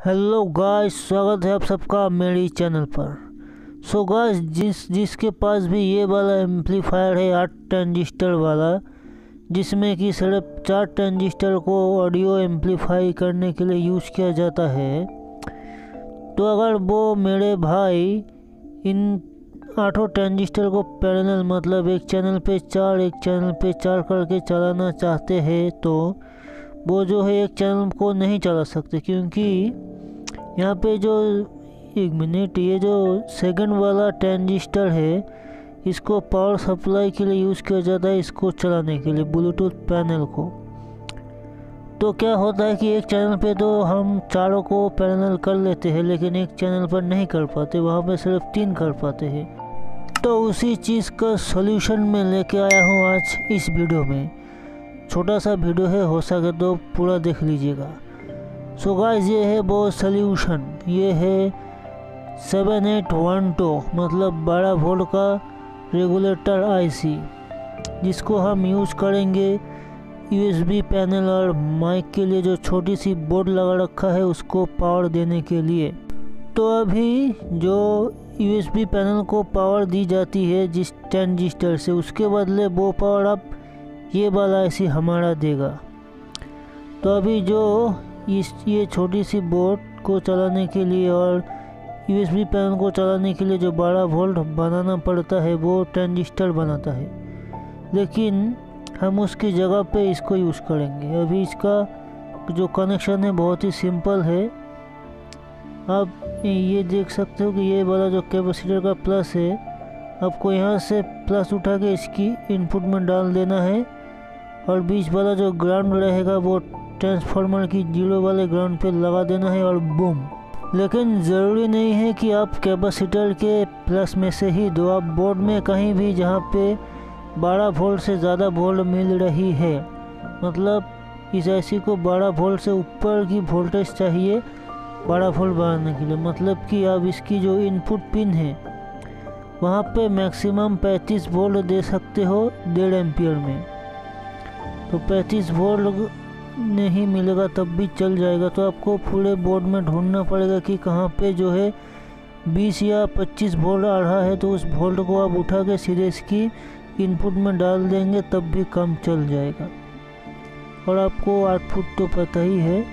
Hello guys, स्वागत है आप सबका मेरी चैनल पर। सो so गाइस जिस, जिसके पास भी ये वाला एम्पलीफायर है, आठ ट्रांजिस्टर वाला, जिसमें कि सिर्फ़ चार ट्रांजिस्टर को ऑडियो एम्पलीफाई करने के लिए यूज़ किया जाता है तो अगर वो मेरे भाई इन आठों ट्रांजिस्टर को पैरेलल मतलब एक चैनल पे चार, एक चैनल पे चार करके चलाना चाहते हैं तो वो जो है एक चैनल को नहीं चला सकते, क्योंकि यहाँ पे जो एक मिनट ये जो सेकंड वाला ट्रांजिस्टर है, इसको पावर सप्लाई के लिए यूज़ किया जाता है इसको चलाने के लिए ब्लूटूथ पैनल को। तो क्या होता है कि एक चैनल पे तो हम चारों को पैनल कर लेते हैं, लेकिन एक चैनल पर नहीं कर पाते, वहाँ पे सिर्फ़ तीन कर पाते हैं। तो उसी चीज़ का सॉल्यूशन मैं लेके आया हूँ आज इस वीडियो में। छोटा सा वीडियो है, हो सके तो पूरा देख लीजिएगा। सो गाइस ये है वो सल्यूशन ये है सेवन एट वन टू मतलब बारह वोल्ट का रेगुलेटर आईसी जिसको हम यूज़ करेंगे यूएसबी पैनल और माइक के लिए जो छोटी सी बोर्ड लगा रखा है उसको पावर देने के लिए। तो अभी जो यूएसबी पैनल को पावर दी जाती है जिस ट्रांजिस्टर से, उसके बदले वो पावर अब ये वाला ऐसी हमारा देगा। तो अभी जो इस ये छोटी सी बोर्ड को चलाने के लिए और यूएसबी पैनल को चलाने के लिए जो 12 वोल्ट बनाना पड़ता है, वो ट्रांजिस्टर बनाता है। लेकिन हम उसकी जगह पे इसको यूज़ करेंगे। अभी इसका जो कनेक्शन है, बहुत ही सिंपल है। आप ये देख सकते हो कि ये वाला जो कैपेसिटर का प्लस है, आपको यहाँ से प्लस उठा के इसकी इनपुट में डाल देना है। और बीच वाला जो ग्राउंड रहेगा, वो ट्रांसफार्मर की ज़ीरो वाले ग्राउंड पे लगा देना है और बूम लेकिन ज़रूरी नहीं है कि आप कैपेसिटर के प्लस में से ही दो, आप बोर्ड में कहीं भी जहाँ पे 12 वोल्ट से ज़्यादा वोल्ट मिल रही है। मतलब इस ऐसी को 12 वोल्ट से ऊपर की वोल्टेज चाहिए 12 वोल्ट बढ़ाने के लिए। मतलब कि आप इसकी जो इनपुट पिन है, वहाँ पे मैक्सिमम 35 वोल्ट दे सकते हो डेढ़ एम्पियर में। तो 35 वोल्ट नहीं मिलेगा, तब भी चल जाएगा। तो आपको पूरे बोर्ड में ढूंढना पड़ेगा कि कहाँ पे जो है 20 या 25 वोल्ट आ रहा है। तो उस वोल्ट को आप उठा के सीधे इसकी इनपुट में डाल देंगे, तब भी कम चल जाएगा। और आपको आउटपुट तो पता ही है।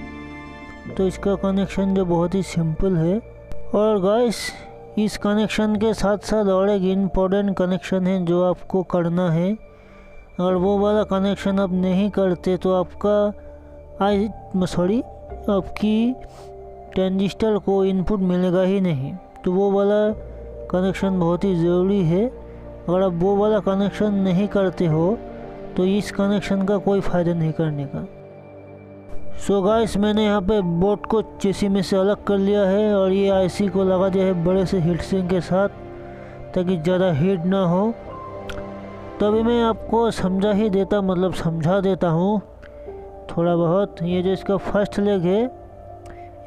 तो इसका कनेक्शन जो बहुत ही सिंपल है। और गैस इस कनेक्शन के साथ साथ और एक इम्पोर्टेंट कनेक्शन है जो आपको करना है। और वो वाला कनेक्शन आप नहीं करते तो आपका आई सॉरी आपकी ट्रांजिस्टर को इनपुट मिलेगा ही नहीं। तो वो वाला कनेक्शन बहुत ही ज़रूरी है। अगर आप वो वाला कनेक्शन नहीं करते हो तो इस कनेक्शन का कोई फ़ायदा नहीं करने का। सो so गाइस मैंने यहाँ पे बोर्ड को चेसी में से अलग कर लिया है और ये आईसी को लगा दिया है बड़े से हीट सिंक के साथ, ताकि ज़्यादा हीट ना हो। तो अभी मैं आपको समझा ही देता मतलब समझा देता हूँ। थोड़ा बहुत, ये जो इसका फ़र्स्ट लेग है,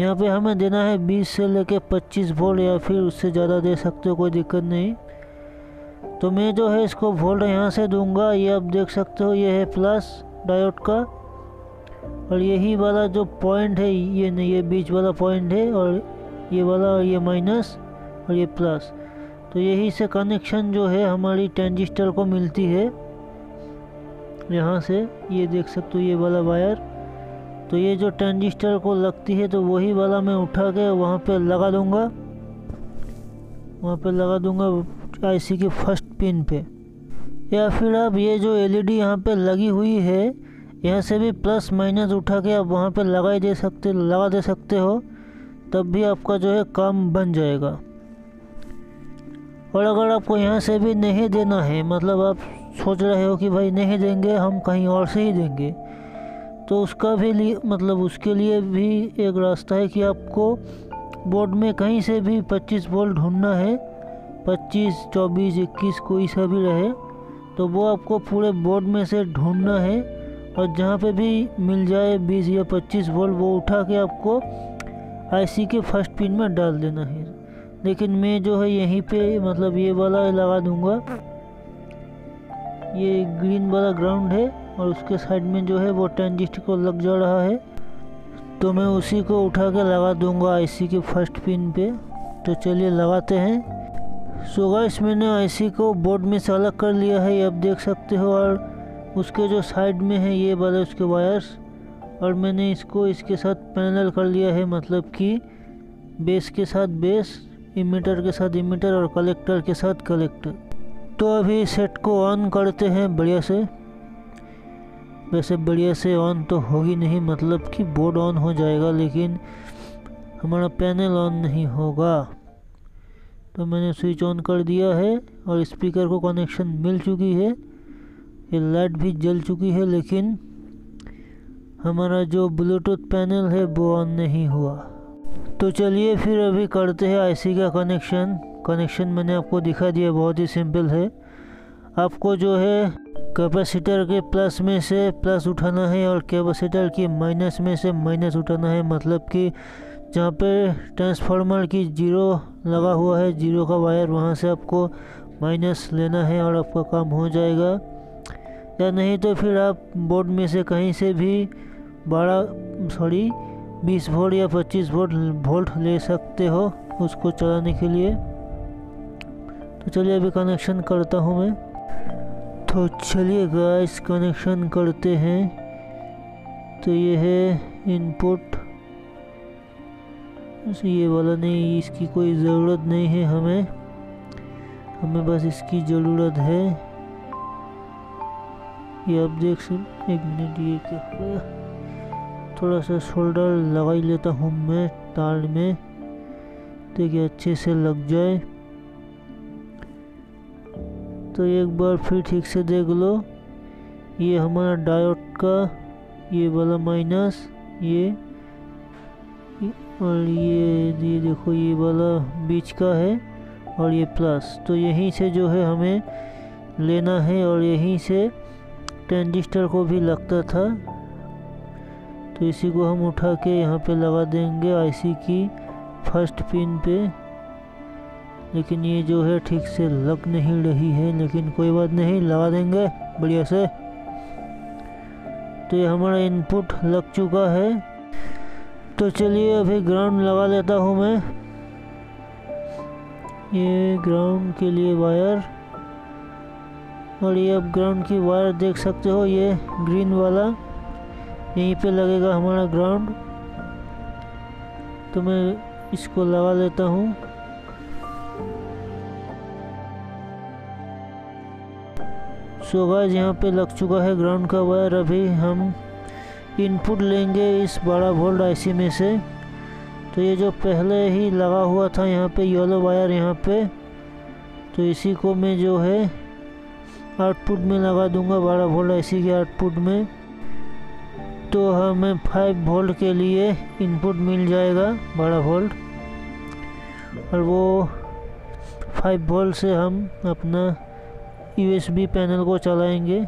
यहाँ पे हमें देना है 20 से लेके 25 वोल्ट या फिर उससे ज़्यादा दे सकते हो, कोई दिक्कत नहीं। तो मैं जो है इसको वोल्ट यहाँ से दूँगा, ये आप देख सकते हो, ये है प्लस डायोड का। और यही वाला जो पॉइंट है, ये नहीं, ये बीच वाला पॉइंट है, और ये वाला ये माइनस और ये प्लस तो यही से कनेक्शन जो है हमारी ट्रांजिस्टर को मिलती है। यहाँ से, ये देख सकते हो ये वाला वायर। तो ये जो ट्रांजिस्टर को लगती है तो वही वाला मैं उठा के वहाँ पे लगा दूँगा। वहाँ पे लगा दूँगा आईसी के फ़र्स्ट पिन पे। या फिर आप ये जो एलईडी ई यहाँ पर लगी हुई है, यहाँ से भी प्लस माइनस उठा के आप वहाँ पे लगा दे सकते, लगा दे सकते हो, तब भी आपका जो है काम बन जाएगा। और अगर आपको यहाँ से भी नहीं देना है मतलब आप सोच रहे हो कि भाई नहीं देंगे हम कहीं और से ही देंगे। तो उसका भी लिए मतलब उसके लिए भी एक रास्ता है कि आपको बोर्ड में कहीं से भी 25 वोल्ट ढूंढना है। 25, 24, 21 कोई सा भी रहे तो वो आपको पूरे बोर्ड में से ढूंढना है। और जहाँ पे भी मिल जाए 20 या 25 वोल्ट वो उठा के आपको आईसी के फ़र्स्ट पिन में डाल देना है। लेकिन मैं जो है यहीं पे मतलब ये वाला लगा दूँगा। ये ग्रीन वाला ग्राउंड है और उसके साइड में जो है वो ट्रांजिस्टर को लग जा रहा है। तो मैं उसी को उठा के लगा दूँगा आईसी के फ़र्स्ट पिन पे। तो चलिए लगाते हैं। सो गाइस मैंने आईसी को बोर्ड में से अलग कर लिया है, ये आप देख सकते हो। और उसके जो साइड में है ये वाले उसके वायर्स और मैंने इसको, इसके साथ पैनल कर लिया है मतलब कि बेस के साथ बेस इमीटर के साथ इमीटर और कलेक्टर के साथ कलेक्टर तो अभी सेट को ऑन करते हैं बढ़िया से। वैसे बढ़िया से ऑन तो होगी नहीं मतलब कि बोर्ड ऑन हो जाएगा, लेकिन हमारा पैनल ऑन नहीं होगा। तो मैंने स्विच ऑन कर दिया है और स्पीकर को कनेक्शन मिल चुकी है। ये लाइट भी जल चुकी है, लेकिन हमारा जो ब्लूटूथ पैनल है वो ऑन नहीं हुआ। तो चलिए फिर अभी करते हैं आईसी का कनेक्शन कनेक्शन मैंने आपको दिखा दिया, बहुत ही सिंपल है। आपको जो है कैपेसिटर के प्लस में से प्लस उठाना है और कैपेसिटर की माइनस में से माइनस उठाना है मतलब कि जहाँ पे ट्रांसफार्मर की ज़ीरो लगा हुआ है ज़ीरो का वायर वहाँ से आपको माइनस लेना है और आपका काम हो जाएगा। या नहीं तो फिर आप बोर्ड में से कहीं से भी बारह सॉरी बीस वोल्ट या पच्चीस वोल्ट वोल्ट ले सकते हो उसको चलाने के लिए। तो चलिए अभी कनेक्शन करता हूँ मैं। तो चलिए गाइस कनेक्शन करते हैं। तो ये है इनपुट ये वाला नहीं, इसकी कोई ज़रूरत नहीं है हमें। हमें बस इसकी ज़रूरत है। ये आप देख सकते एक मिनट, ये क्या थोड़ा सा शोल्डर लगा ही लेता हूँ मैं तार में। ताकि अच्छे से लग जाए। तो एक बार फिर ठीक से देख लो। ये हमारा डायोड का, ये वाला माइनस ये, और ये ये देखो ये वाला बीच का है, और ये प्लस तो यहीं से जो है हमें लेना है, और यहीं से ट्रांजिस्टर को भी लगता था। तो इसी को हम उठा के यहाँ पे लगा देंगे आईसी की फ़र्स्ट पिन पे। लेकिन ये जो है ठीक से लग नहीं रही है, लेकिन कोई बात नहीं, लगा देंगे, बढ़िया से। तो ये हमारा इनपुट लग चुका है। तो चलिए अभी ग्राउंड लगा लेता हूँ मैं। ये ग्राउंड के लिए वायर और ये अब ग्राउंड की वायर देख सकते हो, ये ग्रीन वाला। यहीं पे लगेगा हमारा ग्राउंड तो मैं इसको लगा लेता हूँ। सो गाइस यहाँ पे लग चुका है ग्राउंड का वायर अभी हम इनपुट लेंगे इस बड़ा वोल्ट आईसी में से। तो ये जो पहले ही लगा हुआ था, यहाँ पे येलो वायर यहाँ पे। तो इसी को मैं जो है आउटपुट में लगा दूँगा बारह वोल्ट आईसी के आउटपुट में। तो हमें फाइव वोल्ट के लिए इनपुट मिल जाएगा बारह वोल्ट और वो फाइव वोल्ट से हम अपना यूएसबी पैनल को चलाएँगे।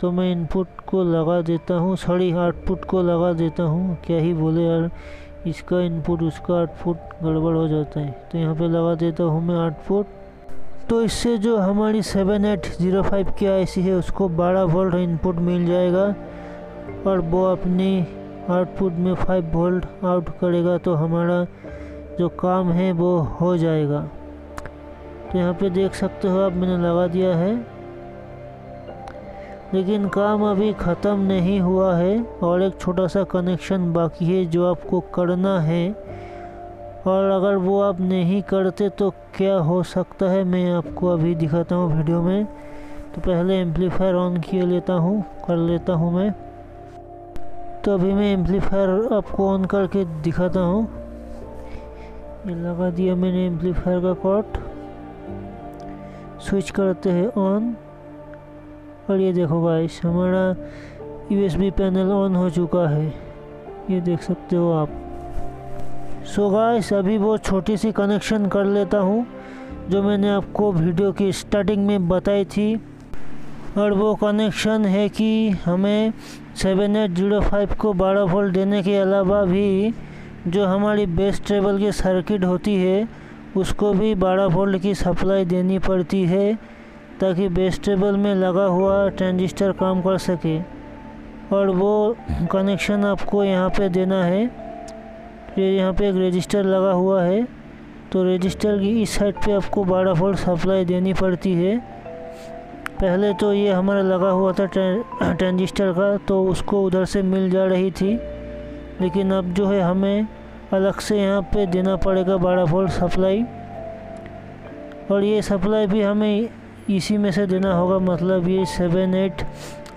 तो मैं इनपुट को लगा देता हूँ सॉरी आउटपुट को लगा देता हूँ। क्या ही बोले यार, इसका इनपुट उसका आउटपुट गड़बड़ हो जाता है। तो यहाँ पे लगा देता हूँ मैं आउटपुट तो इससे जो हमारी सेवन एट ज़ीरो फाइव की आईसी है, उसको बारह वोल्ट इनपुट मिल जाएगा। और वो अपनी आउटपुट में फाइव वोल्ट आउट करेगा तो हमारा जो काम है वो हो जाएगा। तो यहाँ पे देख सकते हो, आप मैंने लगा दिया है। लेकिन काम अभी ख़त्म नहीं हुआ है और एक छोटा सा कनेक्शन बाकी है जो आपको करना है। और अगर वो आप नहीं करते तो क्या हो सकता है, मैं आपको अभी दिखाता हूँ वीडियो में। तो पहले एम्पलीफायर ऑन किए लेता हूँ, कर लेता हूँ मैं। तो अभी मैं एम्पलीफायर आपको ऑन करके दिखाता हूँ। लगा दिया मैंने एम्पलीफायर का कॉट स्विच करते हैं ऑन और ये देखो गाइस हमारा यूएसबी पैनल ऑन हो चुका है। ये देख सकते हो आप। सो so गाइस अभी वो छोटी सी कनेक्शन कर लेता हूँ, जो मैंने आपको वीडियो की स्टार्टिंग में बताई थी। और वो कनेक्शन है कि हमें सेवन एट ज़ीरो फाइव को बारह वोल्ट देने के अलावा भी जो हमारी बेस ट्रेबल की सर्किट होती है उसको भी 12 वोल्ट की सप्लाई देनी पड़ती है ताकि बेस्टेबल में लगा हुआ ट्रांजिस्टर काम कर सके। और वो कनेक्शन आपको यहाँ पे देना है। ये यहाँ पे एक रजिस्टर लगा हुआ है। तो रजिस्टर की इस साइड पे आपको 12 वोल्ट सप्लाई देनी पड़ती है। पहले तो ये हमारा लगा हुआ था ट्रांजिस्टर का तो उसको उधर से मिल जा रही थी। लेकिन अब जो है हमें अलग से यहाँ पे देना पड़ेगा 12 वोल्ट सप्लाई। और ये सप्लाई भी हमें इसी में से देना होगा मतलब ये सेवन एट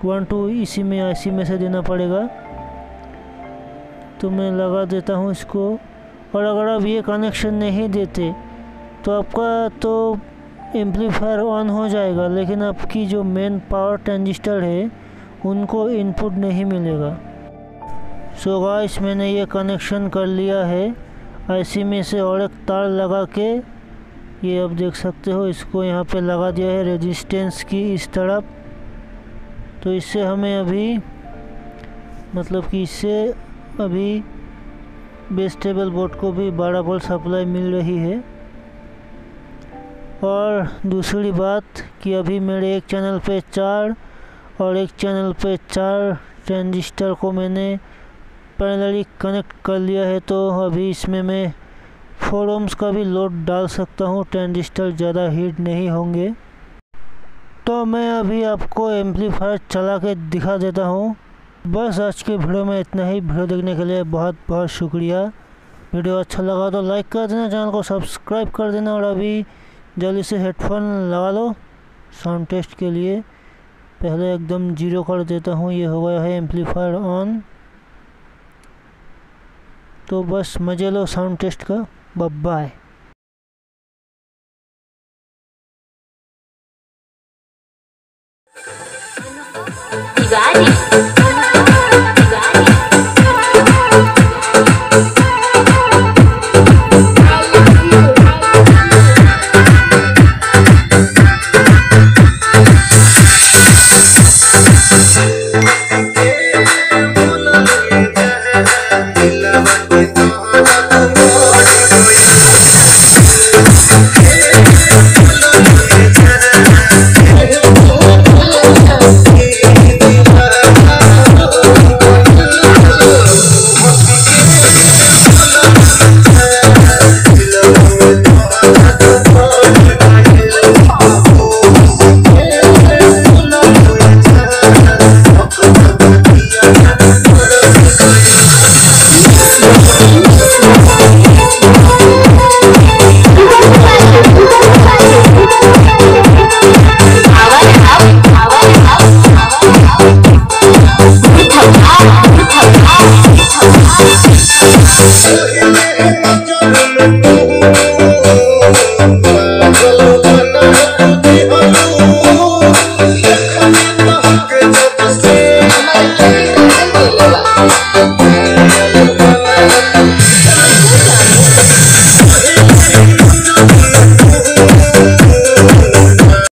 वन टू इसी में इसी में से देना पड़ेगा। तो मैं लगा देता हूँ इसको। और अगर आप ये कनेक्शन नहीं देते तो आपका तो एम्पलीफायर ऑन हो जाएगा, लेकिन आपकी जो मेन पावर ट्रांजिस्टर है, उनको इनपुट नहीं मिलेगा। सो गाइस मैंने ये कनेक्शन कर लिया है। आईसी में से और एक तार लगा के, ये आप देख सकते हो, इसको यहाँ पे लगा दिया है रेजिस्टेंस की इस तरफ़। तो इससे हमें अभी मतलब कि इससे अभी बेस्टेबल बोर्ड को भी 12 वोल्ट सप्लाई मिल रही है। और दूसरी बात कि अभी मेरे एक चैनल पे चार और एक चैनल पे चार ट्रांजिस्टर को मैंने पैरेलली कनेक्ट कर लिया है तो अभी इसमें मैं फोर ओम्स का भी लोड डाल सकता हूँ। ट्रांजिस्टर ज़्यादा हीट नहीं होंगे। तो मैं अभी आपको एम्पलीफायर चला के दिखा देता हूँ। बस आज के वीडियो में इतना ही। वीडियो देखने के लिए बहुत बहुत शुक्रिया। वीडियो अच्छा लगा तो लाइक कर देना, चैनल को सब्सक्राइब कर देना और अभी जल्दी से हेडफोन लगा लो। साउंड टेस्ट के लिए। पहले एकदम ज़ीरो कर देता हूँ। ये हो गया है एम्पलीफायर ऑन तो बस मज़े लो साउंड टेस्ट का। बब्बा है Hallelujah.